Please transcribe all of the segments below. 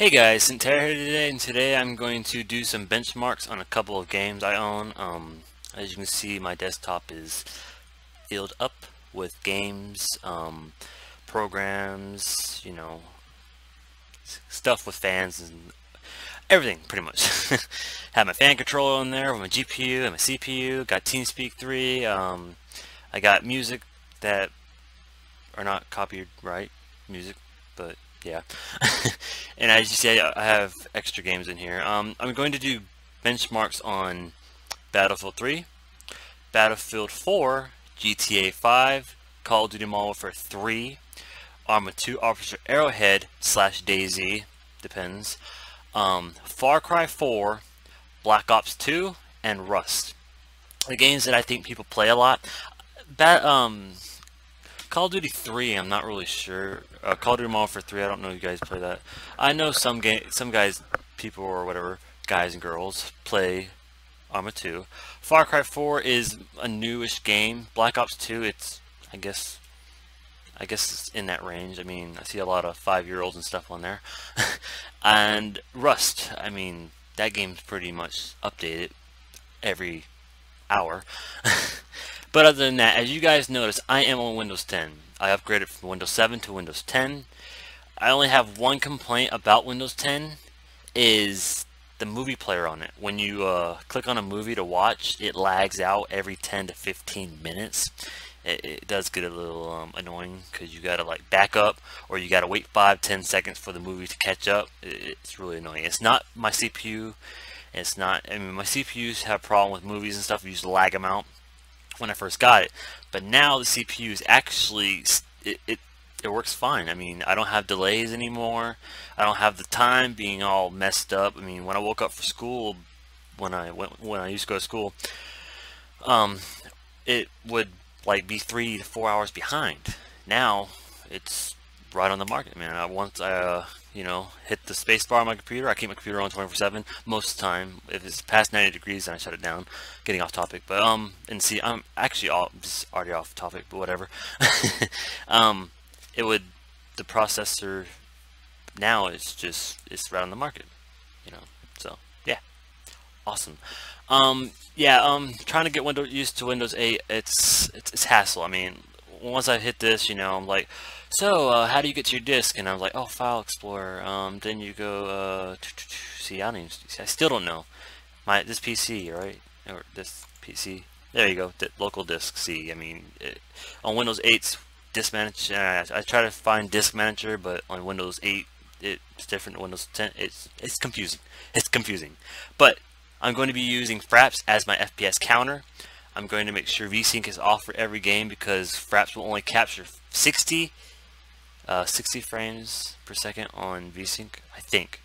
Hey guys, Centera here today, and today I'm going to do some benchmarks on a couple of games I own. Um, as you can see, my desktop is filled up with games, um, programs, you know, stuff with fans and everything, pretty much. Have my fan controller on there with my GPU and my CPU, got TeamSpeak 3, um, I got music that are not copyright music, but yeah. and as you see, I have extra games in here. Um, I'm going to do benchmarks on Battlefield 3, Battlefield 4, GTA 5, Call of Duty Modern Warfare 3, Arma 2 Officer Arrowhead slash DayZ, depends, um, Far Cry 4, Black Ops 2, and Rust. The games that I think people play a lot. Bat, um, Call of Duty 3, I'm not really sure. Uh, Call of Duty Modern Warfare 3, I don't know if you guys play that. I know some game, some guys, people or whatever, guys and girls, play Arma 2. Far Cry 4 is a newish game. Black Ops 2, it's, I guess, I guess it's in that range. I mean, I see a lot of five-year-olds and stuff on there. and Rust, I mean, that game's pretty much updated every hour. But other than that, as you guys notice, I am on Windows 10. I upgraded from Windows 7 to Windows 10. I only have one complaint about Windows 10 is the movie player on it. When you uh, click on a movie to watch, it lags out every 10 to 15 minutes. It, it does get a little um, annoying because you gotta like back up or you gotta wait 5-10 seconds for the movie to catch up. It, it's really annoying. It's not my CPU. It's not, I mean, my CPUs have a problem with movies and stuff. You just lag them out when I first got it. But now the CPU is actually, it, it, it works fine. I mean, I don't have delays anymore. I don't have the time being all messed up. I mean, when I woke up for school, when I went, when I used to go to school, um, it would like be three to four hours behind. Now it's right on the market, man. I once I uh, you know, hit the space bar on my computer. I keep my computer on 24/7 most of the time. If it's past 90 degrees, then I shut it down. Getting off topic, but um, and see, I'm actually all just already off topic, but whatever. um, it would the processor now is just it's right on the market, you know. So yeah, awesome. Um, yeah, um, trying to get Windows used to Windows 8, it's it's, it's hassle. I mean, once I hit this, you know, I'm like so, uh, how do you get to your disk? And I was like, oh, File Explorer. Um, then you go, uh, see, I don't even, see, I still don't know. My, this PC, right? Or this PC. There you go, local disk C. I mean, it, on Windows 8's disk manager, uh, I try to find disk manager, but on Windows 8, it's different. Windows 10, it's, it's confusing. It's confusing. But I'm going to be using Fraps as my FPS counter. I'm going to make sure VSync is off for every game because Fraps will only capture 60 uh, 60 frames per second on VSync, I think.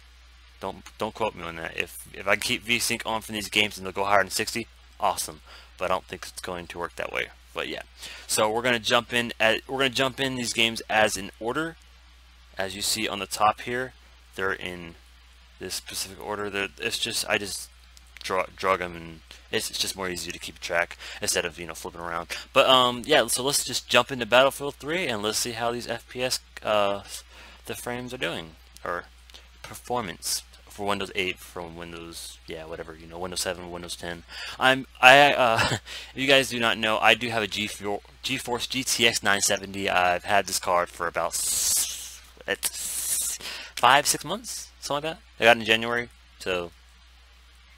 Don't don't quote me on that. If if I keep VSync on for these games and they'll go higher than 60, awesome. But I don't think it's going to work that way. But yeah, so we're gonna jump in at we're gonna jump in these games as in order. As you see on the top here, they're in this specific order. They're, it's just I just draw drug them and it's, it's, just more easy to keep track instead of you know flipping around but um yeah so let's just jump into Battlefield 3 and let's see how these FPS uh, the frames are doing or performance for Windows 8 from Windows yeah whatever you know Windows 7 Windows 10 I'm I uh, if you guys do not know I do have a G4 GeForce GTX 970 I've had this card for about five six months something like that. I got in January so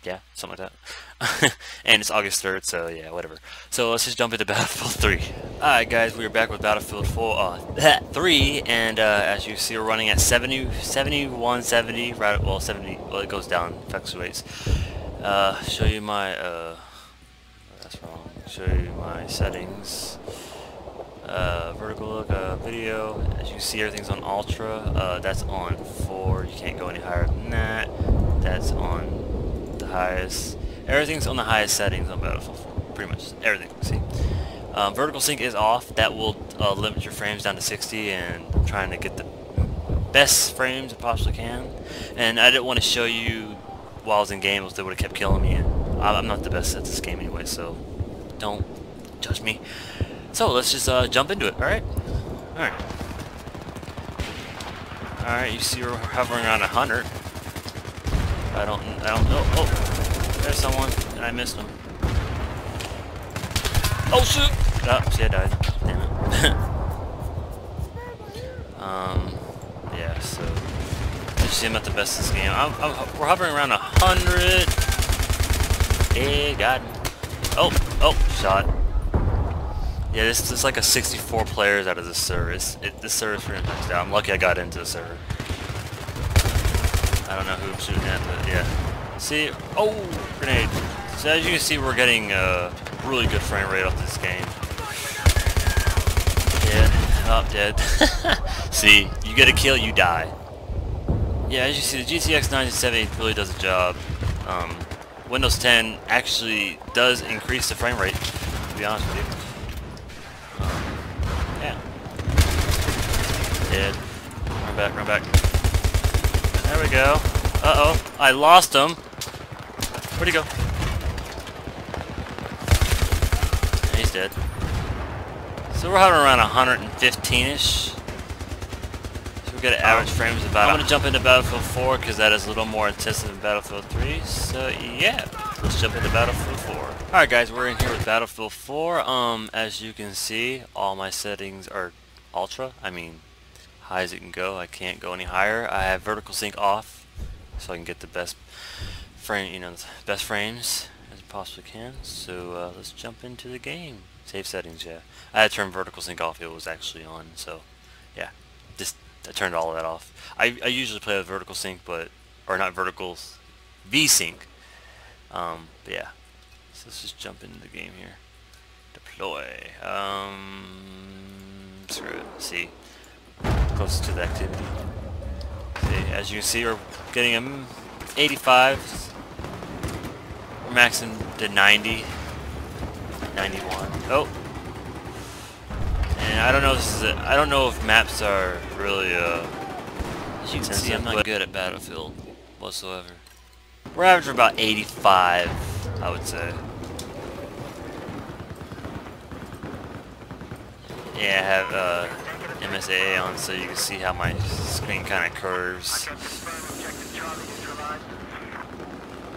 yeah, something like that. and it's August 3rd, so yeah, whatever. So let's just jump into Battlefield 3. Alright guys, we are back with Battlefield 4, uh, 3, and uh, as you see we're running at 70, 71, 70, right, well 70, well it goes down, fluctuates. Uh, show you my, uh, that's wrong, show you my settings. Uh, vertical look, uh, video, as you see everything's on ultra, uh, that's on 4, you can't go any higher than that, that's on highest. Everything's on the highest settings on Battlefield 4. Pretty much everything. See, um, vertical sync is off. That will uh, limit your frames down to 60, and trying to get the best frames I possibly can. And I didn't want to show you while I was in game, else they would have kept killing me. And I'm not the best at this game anyway, so don't judge me. So let's just uh, jump into it. All right. All right. Alright, you see we're hovering around 100. I don't, I don't, oh, oh, there's someone, and I missed him. Oh shoot! Oh, see I died. Damn it. um, yeah, so, you see I'm at the best of this game. I'm, I'm, we're hovering around 100. Hey, God. Oh, oh, shot. Yeah, this is like a 64 players out of the service. It, this server's pretty much down. I'm lucky I got into the server. I don't know who I'm shooting at, but yeah. See? Oh, grenade. So as you can see, we're getting a really good frame rate off this game. Dead. Oh, dead. see, you get a kill, you die. Yeah, as you see, the GTX 970 really does a job. Um, Windows 10 actually does increase the frame rate, to be honest with you. Yeah. Dead. Run back, run back. There we go. Uh-oh. I lost him. Where'd he go? he's dead. So we're hovering around 115-ish. So we got average frames about. I'm gonna jump into Battlefield 4 because that is a little more intensive than Battlefield 3. So yeah, let's jump into Battlefield 4. Alright guys, we're in here with Battlefield 4. Um, as you can see, all my settings are ultra. I mean, high as it can go. I can't go any higher. I have vertical sync off so I can get the best frame, you know, best frames as possibly can. So uh, let's jump into the game. Save settings, yeah. I had to turn vertical sync off. It was actually on, so yeah. Just I turned all of that off. I, I usually play with vertical sync, but or not vertical, V-sync. Um, but yeah. So let's just jump into the game here. Deploy. Um, screw it. See close to the activity. See, as you can see, we're getting a 85. We're maxing to 90. 91. Oh. And I don't know if this is I don't know if maps are really uh as you can see I'm not good at Battlefield whatsoever. We're averaging about 85, I would say. Yeah, I have uh MSAA on so you can see how my screen kind of curves.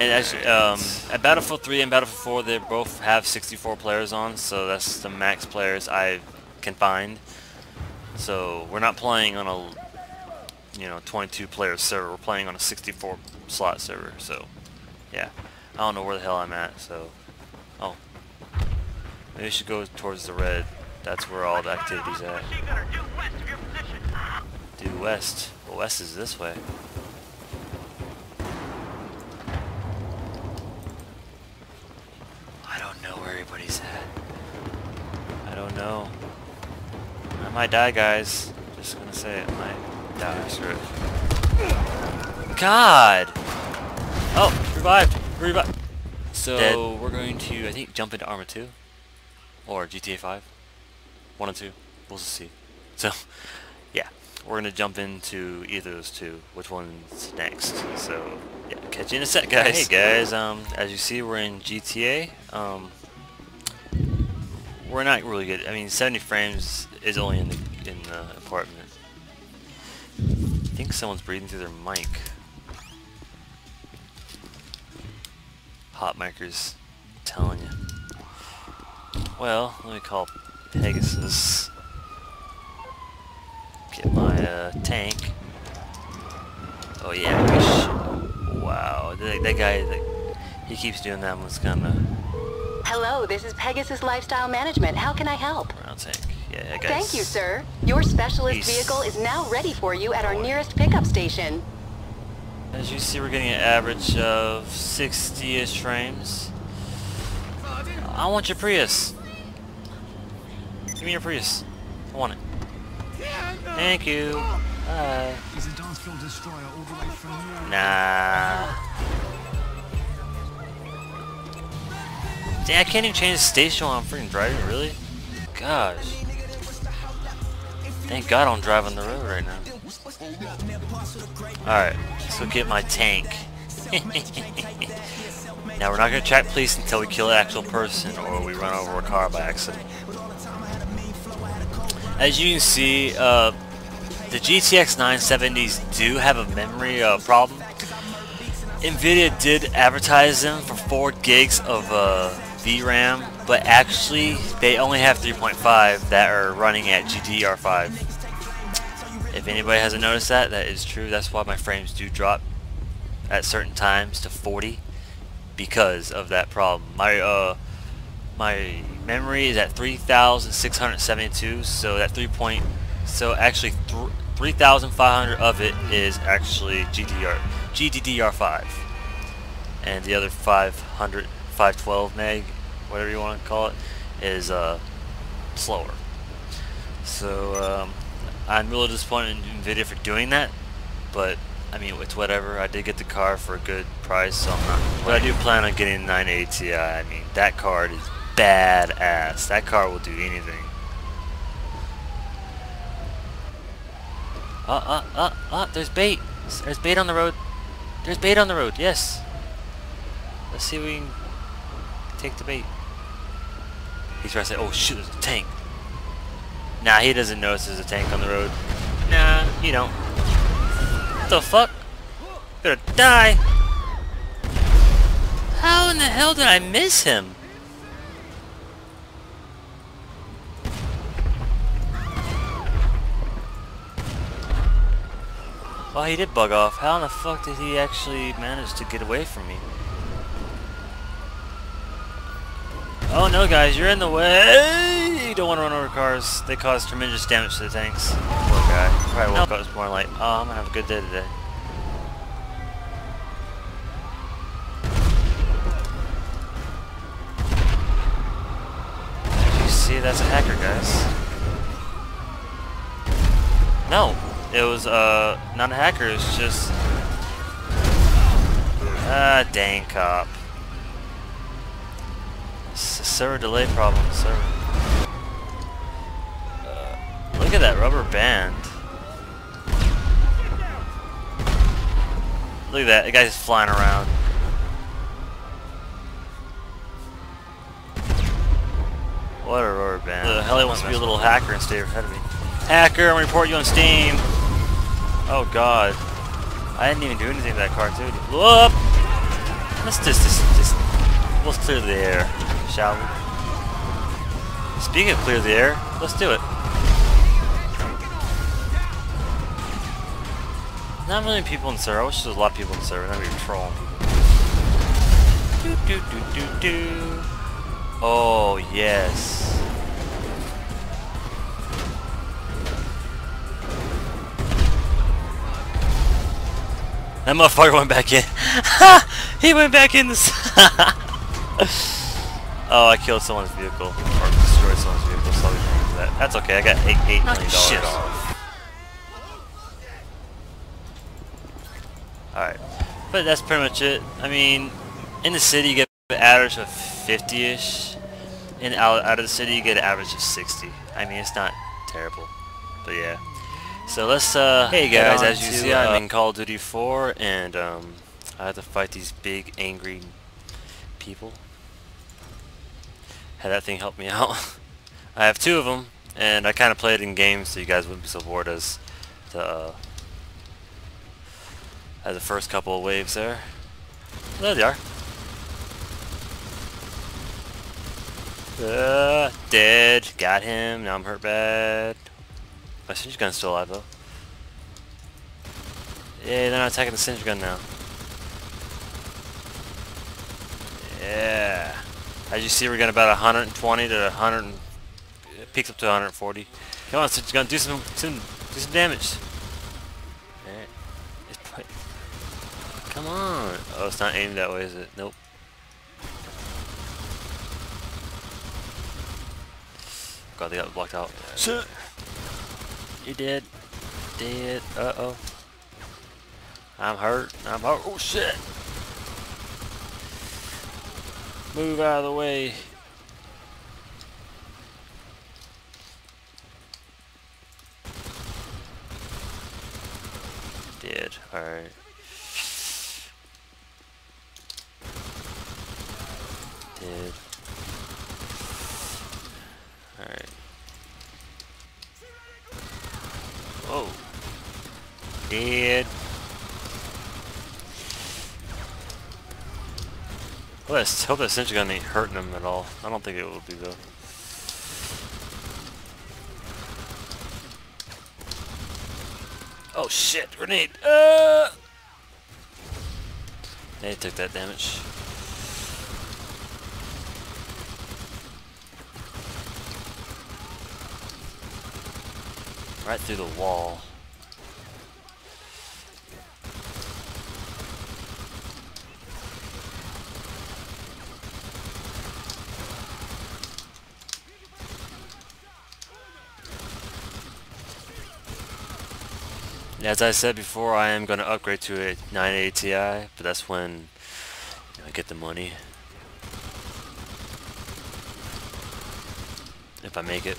And actually, um, at Battlefield 3 and Battlefield 4, they both have 64 players on, so that's the max players I can find. So we're not playing on a, you know, 22 player server. We're playing on a 64 slot server. So, yeah, I don't know where the hell I'm at. So, oh, maybe I should go towards the red. That's where all the activity's at. Due west. Well, west is this way. I don't know where everybody's at. I. Might die, guys. Just gonna say it. I might die. Screw it. God! Oh, revived! Revived! So, Dead. we're going to, I think, jump into Arma 2. Or GTA 5. One and two. We'll just see. So, yeah. We're going to jump into either of those two. Which one's next? So, yeah. Catch you in a sec, guys. Hey, guys. Um, as you see, we're in GTA. Um, we're not really good. I mean, 70 frames is only in the, in the apartment. I think someone's breathing through their mic. Hot micers. I'm telling you. Well, let me call Pegasus. Get my uh, tank. Oh yeah, wow, that, that guy, that, he keeps doing that one's kinda... Hello, this is Pegasus Lifestyle Management. How can I help? Round tank. Yeah, guys. Thank you, sir. Your specialist Peace. vehicle is now ready for you at our nearest pickup station. As you see, we're getting an average of 60-ish frames. I want your Prius. Give me your Prius. I want it. Thank you. Bye. Nah. Damn, I can't even change the station while I'm freaking driving, really? Gosh. Thank God I'm driving the road right now. Alright, so get my tank. now we're not going to track police until we kill an actual person or we run over a car by accident. As you can see, uh, the GTX 970s do have a memory uh, problem. Nvidia did advertise them for 4 gigs of uh, VRAM, but actually they only have 3.5 that are running at GDDR5. If anybody hasn't noticed that, that is true. That's why my frames do drop at certain times to 40 because of that problem. My uh, my memory is at 3,672, so that 3 point, so actually 3,500 of it is actually GDR, GDDR5, and the other 500, 512 meg, whatever you want to call it, is uh, slower. So um, I'm really disappointed in NVIDIA for doing that, but I mean, it's whatever. I did get the car for a good price, so I'm not. But I do plan on getting 980 Ti. I mean, that card is badass. That car will do anything. Uh, uh, uh, uh, there's bait. There's bait on the road. There's bait on the road, yes. Let's see if we can take the bait. He's trying to say, oh shoot, there's a tank. Nah, he doesn't notice there's a tank on the road. Nah, you don't. What the fuck? Gonna die. How in the hell did I miss him? Well, he did bug off. How in the fuck did he actually manage to get away from me? Oh no guys, you're in the way! You don't want to run over cars. They cause tremendous damage to the tanks. Poor guy. Probably woke up this morning like, oh, I'm gonna have a good day today. Did You see, that's a hacker, guys. No, it was uh not a hacker. It's just ah dang cop. Server delay problem. Server. Uh, look at that rubber band. Look at that. The guy's flying around. What a rubber band. The hell he wants to be a little hacker and stay ahead of me. Hacker, I'm gonna report you on Steam. Oh god. I didn't even do anything to that car, dude. Whoop! Let's just, just, just, let's clear the air, shall we? Speaking of clear the air, let's do it. Not many people in the server. I wish there was a lot of people in the server. Not be trolling people. Do, do, do, do, do. Oh, yes. That motherfucker went back in. he went back in this. oh, I killed someone's vehicle. Or destroyed someone's vehicle, so I'll be paying for that. That's okay, I got eight, eight million dollars. Shit off. Alright. But that's pretty much it. I mean, in the city you get an average of 50-ish. And out, out of the city you get an average of 60. I mean, it's not terrible. But yeah. So let's, uh, hey guys, as you see, uh, I'm in Call of Duty 4, and, um, I have to fight these big, angry people. Had that thing help me out. I have two of them, and I kind of play it in games so you guys wouldn't be so bored as the, uh, as the first couple of waves there. There they are. Uh, dead. Got him. Now I'm hurt bad. My Sentry Gun's still alive though. Yeah, they're not attacking the Sentry Gun now. Yeah. As you see, we're getting about 120 to 100. It peaks up to 140. Come on, Sentry Gun, do some, some, do some damage. Come on. Oh, it's not aimed that way, is it? Nope. God, they got blocked out. Shit. You dead. Dead. Uh-oh. I'm hurt. I'm hurt. Oh, shit. Move out of the way. Dead. Alright. Dead. Alright. Whoa. Dead. That, hope that sentry gun ain't hurting him at all. I don't think it will be though. Oh shit, grenade! Uh! They took that damage. Right through the wall. As I said before, I am going to upgrade to a 980 Ti, but that's when you know, I get the money. If I make it.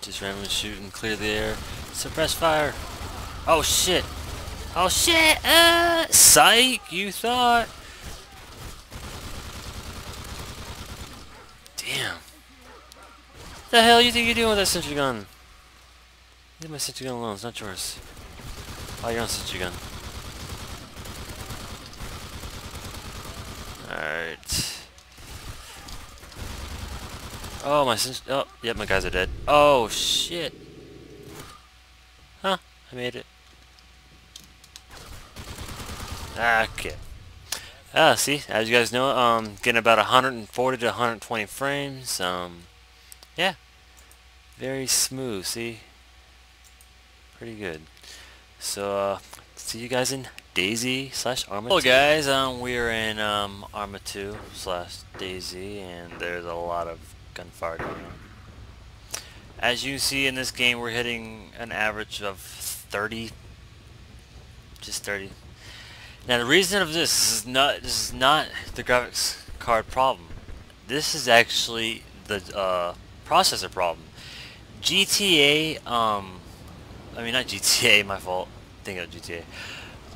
Just randomly shoot and clear the air. Suppress fire. Oh shit. Oh shit! Uh, psych! You thought? Damn. The hell you think you're doing with that sentry gun? Leave my sentry gun alone. It's not yours. Oh, you're on sentry gun. Alright. Oh, my sentry... Oh, yep, my guys are dead. Oh, shit. Huh, I made it. Okay. Ah, see, as you guys know, um, getting about 140 to 120 frames. Um, yeah, very smooth. See, pretty good. So, uh, see you guys in DayZ slash Arma. Hello, guys. Um, we're in um Arma 2 slash DayZ, and there's a lot of gunfire going on. As you see in this game, we're hitting an average of 30, just 30 now the reason of this is not this is not the graphics card problem. This is actually the uh, processor problem. GTA, um, I mean not GTA, my fault. Think of GTA.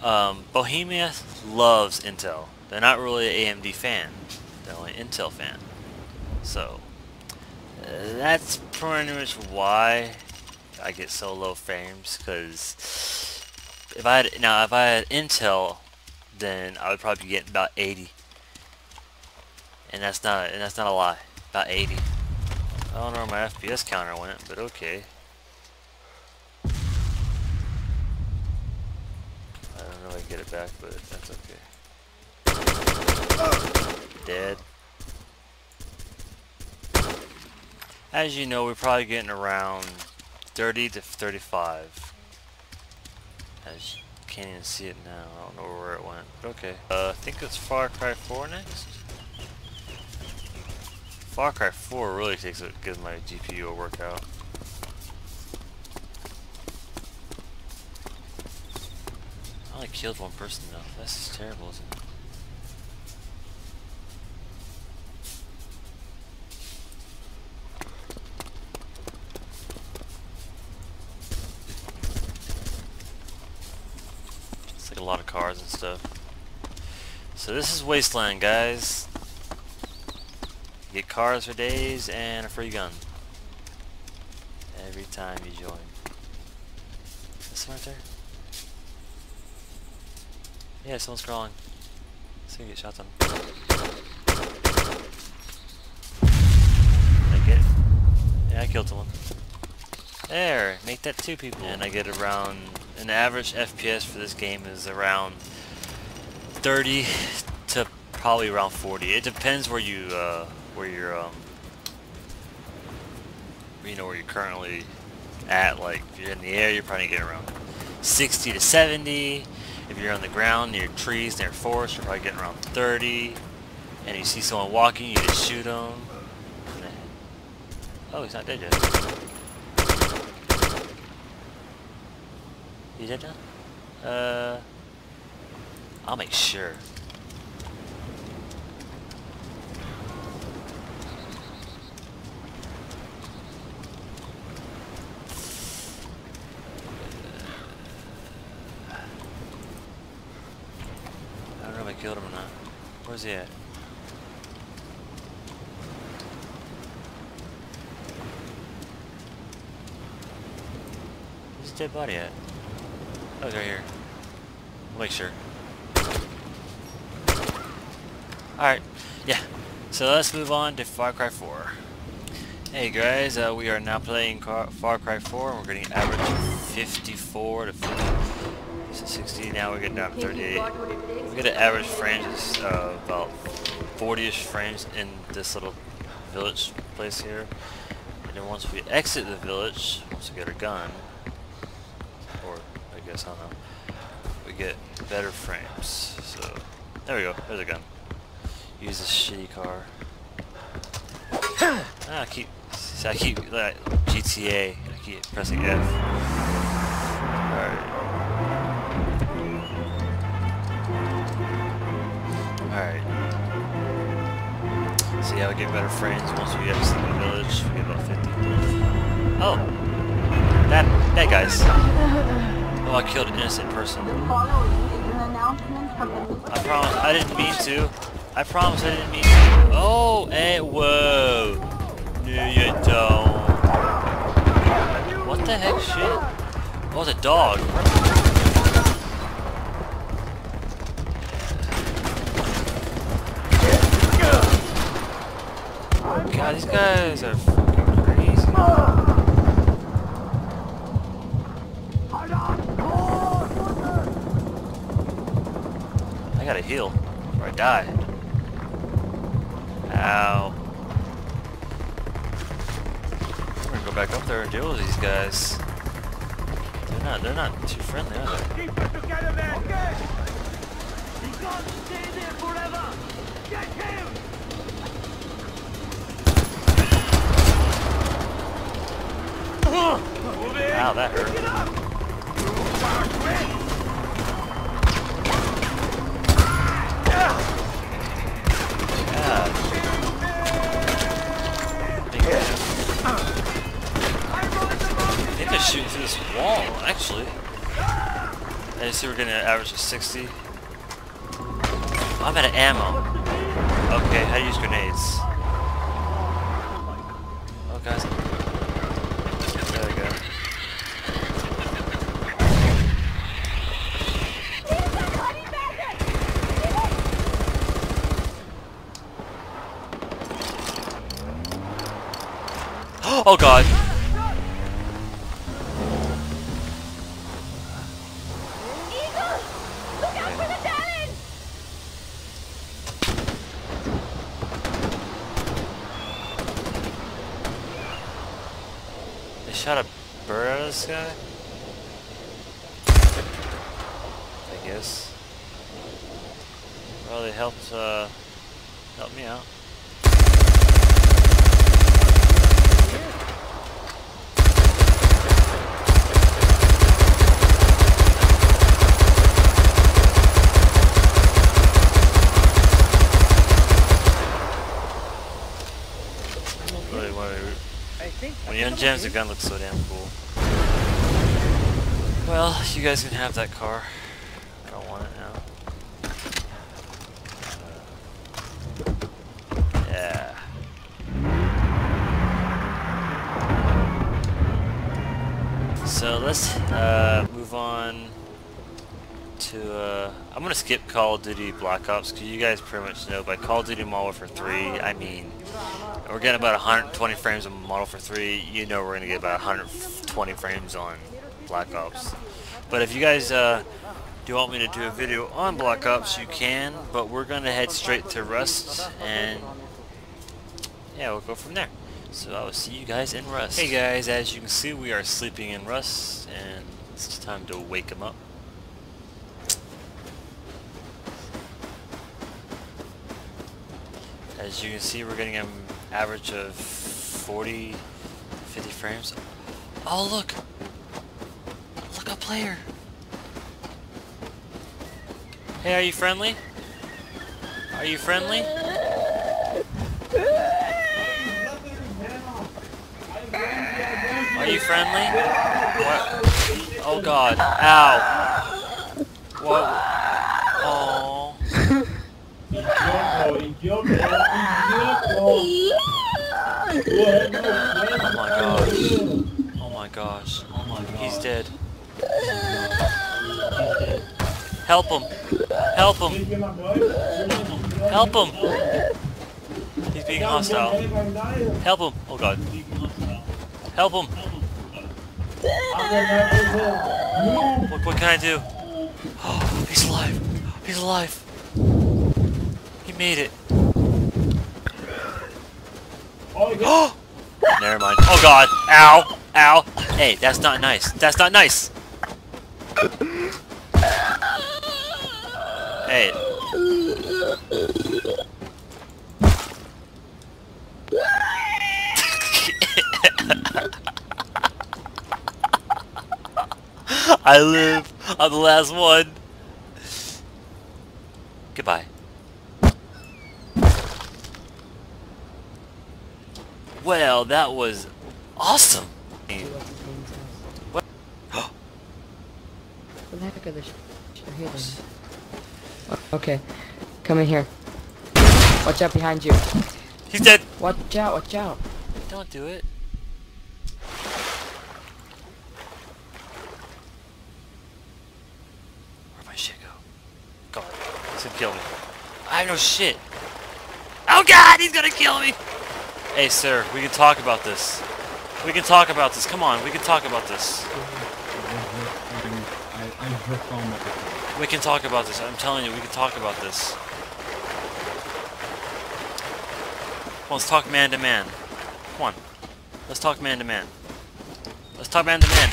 Um, Bohemia loves Intel. They're not really an AMD fan. They're only an Intel fan. So that's pretty much why I get so low frames. Because if I had now if I had Intel then I would probably get about 80. And that's not and that's not a lie. About 80. I don't know where my FPS counter went, but okay. I don't know if I get it back, but that's okay. Dead. As you know, we're probably getting around 30 to 35. As can't even see it now. I don't know where it went. Okay. Uh, I think it's Far Cry 4 next. Far Cry 4 really takes it, gives my GPU a workout. I only killed one person though. That's terrible, isn't it? a lot of cars and stuff. So this is Wasteland, guys. You get cars for days and a free gun. Every time you join. This one right there? Yeah, someone's crawling. Let's see get shots on. I get it. Yeah, I killed someone. There, make that two people. And I get around an average FPS for this game is around 30 to probably around 40. It depends where you uh, where you're um, you know where you're currently at. Like if you're in the air, you're probably getting around 60 to 70. If you're on the ground near trees, near forests, you're probably getting around 30. And you see someone walking, you just shoot them. Oh, he's not dead yet. You did that? Uh, I'll make sure. I don't killed him or not. He at? Where's his dead body at? Oh, it's right here. Make sure. Alright, yeah. So let's move on to Far Cry 4. Hey guys, uh, we are now playing Car Far Cry 4 and we're getting average 54 to 50, 60. Now we're getting down to 38. We get an average frames uh, about 40ish frames in this little village place here. And then once we exit the village, once we get our gun, or I guess, I don't know, we get better frames. So, there we go, there's a gun. Use this shitty car. ah, I keep, see, I keep, like, GTA, I keep pressing F. Alright. See how we get better frames once we exit the village. We get about 50. Oh! That, that guy's. Oh, I killed an innocent person. I promise, I didn't mean to. I promise I didn't mean to. Oh, hey, whoa. No, you don't. What the heck, shit? Oh, it's a dog. Guys are crazy. I gotta heal or I die. Ow. We're gonna go back up there and deal with these guys. They're not they're not too friendly, are they? Keep it together, man! He can't stay there forever! Get him! Move Ow, that hurt. Man. They're shooting through this wall, actually. I see we're getting an average of 60. I'm out of ammo. Okay, how to use grenades. Oh, guys. There we go. Oh god! They shot a bird out of the sky? I guess. Well, they helped, uh, help me out. Really, when, the gun looks so damn cool. Well, you guys can have that car. I don't want it now. Yeah. So let's uh, move on to. Uh, I'm gonna skip Call of Duty Black Ops because you guys pretty much know by Call of Duty Modern Warfare 3, I mean we're getting about 120 frames on Modern Warfare 3. You know we're gonna get about 120 frames on Black Ops. But if you guys uh, do want me to do a video on Black Ops, you can. But we're gonna head straight to Rust and yeah, we'll go from there. So I will see you guys in Rust. Hey guys, as you can see, we are sleeping in Rust, and it's time to wake them up. As you can see, we're getting an average of 40, 50 frames. Oh look! Look, a player! Hey, are you friendly? Are you friendly? Are you friendly? What? Oh god. Ow. Whoa. Oh my gosh. Oh my gosh. Oh my god. He's dead. Help him. Help him. Help him. He's being hostile. Help him. Oh god. Help him. What, what can I do? Oh, he's alive. He's alive. He made it. Oh! Never mind. Oh god. Ow. Ow. Hey, that's not nice. That's not nice. Hey. I live. I'm the last one. Goodbye. Well, that was awesome. What? The heck are the sh- sh- here? Okay, come in here. Watch out behind you. He's dead. Watch out, watch out. Don't do it. Where'd my shit go? God, he's gonna kill me. I have no shit. Oh god, he's gonna kill me! Hey sir, we can talk about this. We can talk about this. Come on, we can talk about this. I, I'm her phone at the We can talk about this. I'm telling you, we can talk about this. Come on, let's talk man to man. Come on. Let's talk man to man. Let's talk man to man.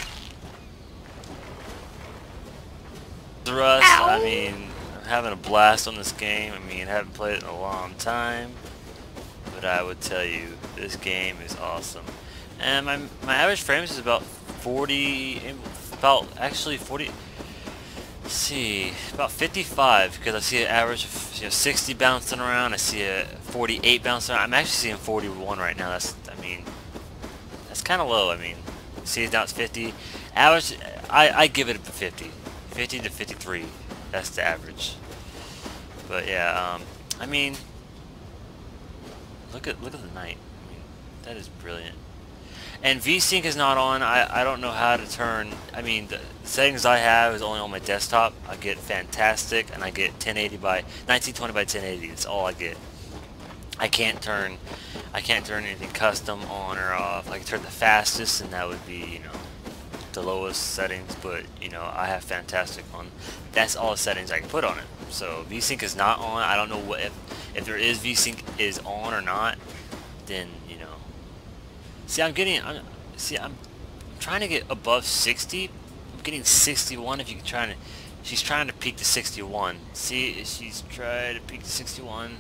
Rust, I mean, I'm having a blast on this game. I mean, haven't played it in a long time. I would tell you, this game is awesome. And my, my average frames is about 40, about actually 40, Let's see, about 55 because I see an average of you know 60 bouncing around. I see a 48 bouncing around. I'm actually seeing 41 right now. That's I mean, that's kind of low. I mean, see now it's 50. Average, I I give it a 50, 50 to 53. That's the average. But yeah, um, I mean, look at look at the night. I mean, that is brilliant. And VSync is not on. I, I don't know how to turn. I mean, the settings I have is only on my desktop. I get fantastic, and I get 1080 by 1920 by 1080. That's all I get. I can't turn. I can't turn anything custom on or off. I can turn the fastest, and that would be you know the lowest settings. But you know I have fantastic on. That's all the settings I can put on it. So VSync is not on. I don't know what if if there is VSync is on or not. Then you know. See, I'm getting. I'm, see, I'm trying to get above 60. I'm getting 61. If you can try to, she's trying to peak to 61. See, she's trying to peak to 61,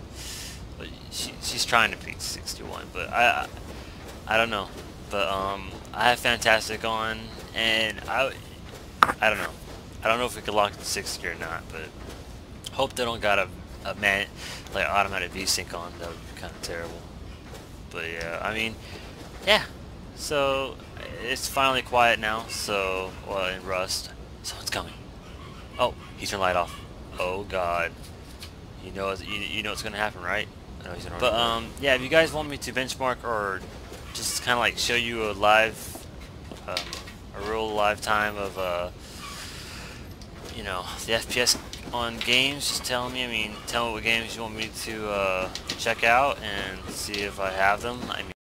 but she, she's trying to peak to 61. But I, I, I don't know. But um, I have fantastic on, and I, I don't know. I don't know if we could lock to 60 or not, but hope they don't got a, a man like automatic VSync on. That would be kind of terrible. But yeah, I mean. Yeah, so it's finally quiet now, so, well, in Rust, someone's coming. Oh, he turned light off. Oh god. You know, you, you know what's gonna happen, right? I know he's gonna But, um, yeah, if you guys want me to benchmark or just kind of like show you a live, um, a real live time of, uh, you know, the FPS on games, just tell me, I mean, tell me what games you want me to, uh, check out and see if I have them. I mean,